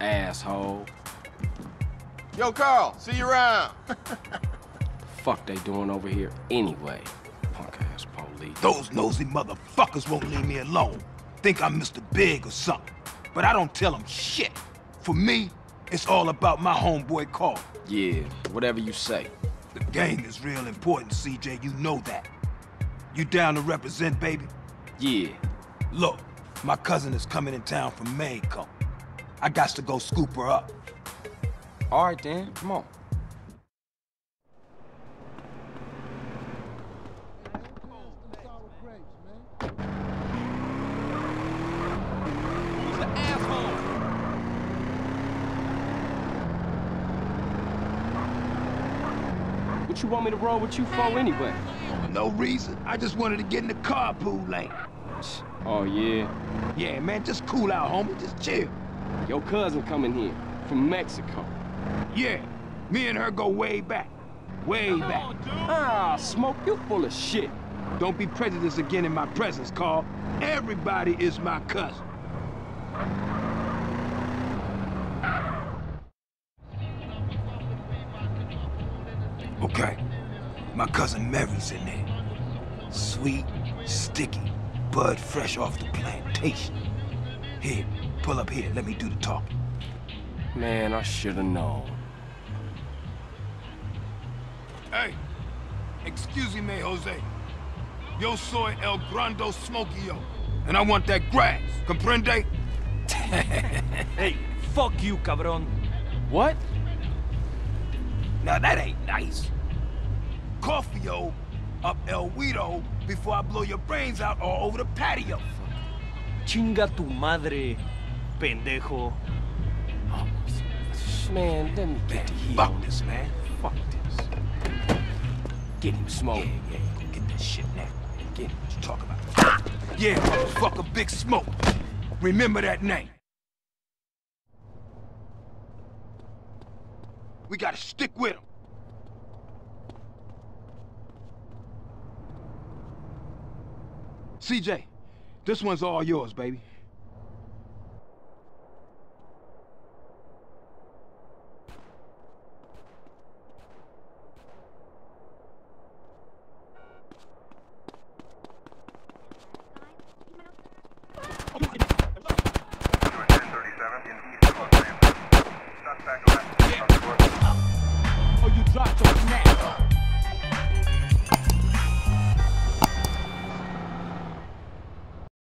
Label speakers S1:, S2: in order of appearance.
S1: asshole.
S2: Yo, Carl, see you around.
S1: Fuck they doing over here anyway? Punk ass police.
S3: Those nosy motherfuckers won't leave me alone. Think I'm Mr. Big or something. But I don't tell them shit. For me, it's all about my homeboy Carl.
S1: Yeah, whatever you say.
S3: The gang is real important, CJ. You know that. You down to represent, baby?
S1: Yeah.
S3: Look, my cousin is coming in town from Mayco. I got to go scoop her up.
S1: All right then, come on.
S2: Who's the asshole?
S1: What you want me to roll with you for anyway?
S3: No reason. I just wanted to get in the carpool lane.
S1: Oh yeah,
S3: Yeah, man, just cool out, homie. Just chill.
S1: Your cousin coming here from Mexico.
S3: Yeah, me and her go way back. Way back.
S1: Ah, smoke, you full of shit.
S3: Don't be prejudiced again in my presence, Carl. Everybody is my cousin. Okay, my cousin Mary's in there. Sweet, sticky, bud fresh off the plantation. Here, pull up here. Let me do the talking.
S1: Man, I should have known.
S3: Hey, excuse me, Jose. Yo soy el grando smokio. And I want that grass, comprende?
S4: Hey, fuck you, cabrón.
S1: What?
S3: Now that ain't nice. Coffee-o up El Guido before I blow your brains out all over the patio.
S4: Chinga tu madre, pendejo.
S1: Man, let me get
S3: Fuck
S1: on
S3: this, man.
S1: Fuck this. Get him, Smoke.
S3: Yeah, yeah, go get that shit now.
S1: Get him.
S3: What you talking about? Yeah, motherfucker, Big Smoke. Remember that name. We gotta stick with him. CJ, this one's all yours, baby.
S5: Suspect left.